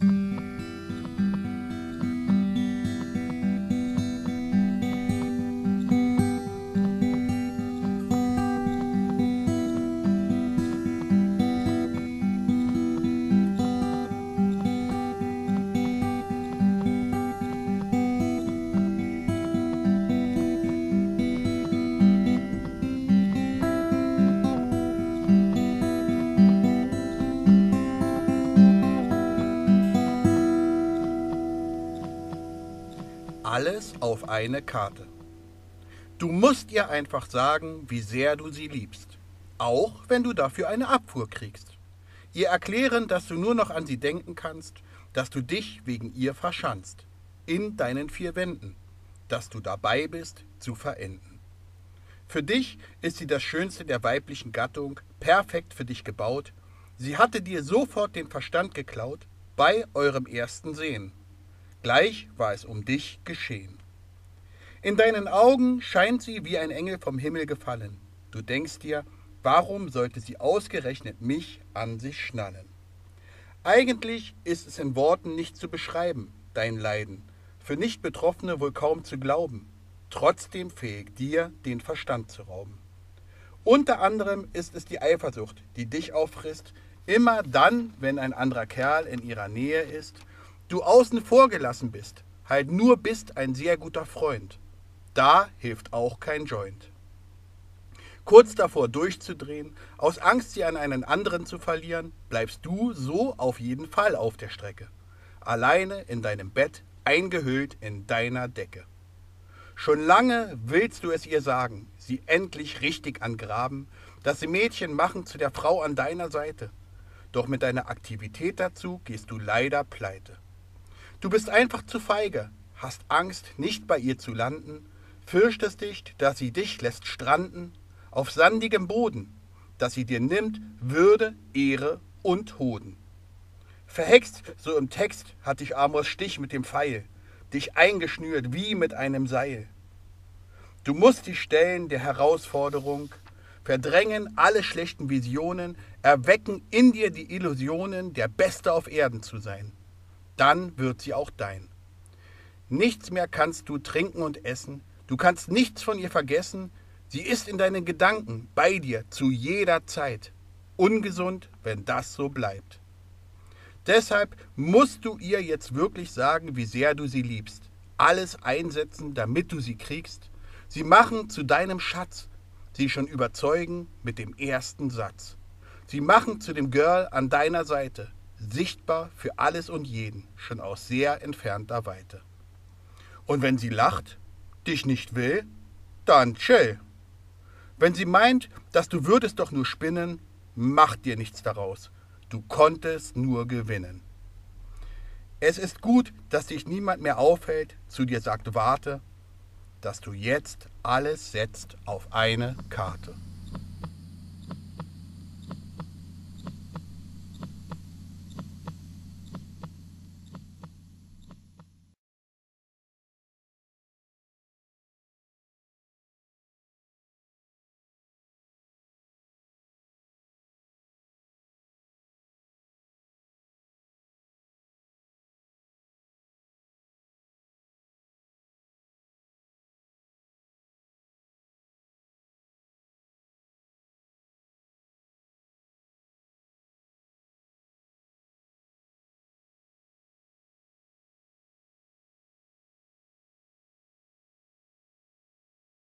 Mm-hmm. Alles auf eine Karte. Du musst ihr einfach sagen, wie sehr du sie liebst, auch wenn du dafür eine Abfuhr kriegst. Ihr erklären, dass du nur noch an sie denken kannst, dass du dich wegen ihr verschanzt, in deinen vier Wänden, dass du dabei bist, zu verenden. Für dich ist sie das Schönste der weiblichen Gattung, perfekt für dich gebaut. Sie hatte dir sofort den Verstand geklaut, bei eurem ersten Sehen. Gleich war es um dich geschehen. In deinen Augen scheint sie wie ein Engel vom Himmel gefallen. Du denkst dir, warum sollte sie ausgerechnet mich an sich schnallen? Eigentlich ist es in Worten nicht zu beschreiben, dein Leiden, für Nicht-Betroffene wohl kaum zu glauben, trotzdem fähig dir den Verstand zu rauben. Unter anderem ist es die Eifersucht, die dich auffrisst, immer dann, wenn ein anderer Kerl in ihrer Nähe ist du außen vor gelassen bist, halt nur bist ein sehr guter Freund. Da hilft auch kein Joint. Kurz davor durchzudrehen, aus Angst, sie an einen anderen zu verlieren, bleibst du so auf jeden Fall auf der Strecke. Alleine in deinem Bett, eingehüllt in deiner Decke. Schon lange willst du es ihr sagen, sie endlich richtig angraben, dass sie Mädchen machen zu der Frau an deiner Seite. Doch mit deiner Aktivität dazu gehst du leider pleite. Du bist einfach zu feige, hast Angst, nicht bei ihr zu landen, fürchtest dich, dass sie dich lässt stranden auf sandigem Boden, dass sie dir nimmt Würde, Ehre und Hoden. Verhext, so im Text, hat dich Amors Stich mit dem Pfeil, dich eingeschnürt wie mit einem Seil. Du musst dich stellen der Herausforderung, verdrängen alle schlechten Visionen, erwecken in dir die Illusionen, der Beste auf Erden zu sein dann wird sie auch dein. Nichts mehr kannst du trinken und essen, du kannst nichts von ihr vergessen, sie ist in deinen Gedanken, bei dir, zu jeder Zeit. Ungesund, wenn das so bleibt. Deshalb musst du ihr jetzt wirklich sagen, wie sehr du sie liebst. Alles einsetzen, damit du sie kriegst. Sie machen zu deinem Schatz. Sie schon überzeugen mit dem ersten Satz. Sie machen zu dem Girl an deiner Seite sichtbar für alles und jeden, schon aus sehr entfernter Weite. Und wenn sie lacht, dich nicht will, dann chill. Wenn sie meint, dass du würdest doch nur spinnen, mach dir nichts daraus. Du konntest nur gewinnen. Es ist gut, dass dich niemand mehr aufhält, zu dir sagt warte, dass du jetzt alles setzt auf eine Karte.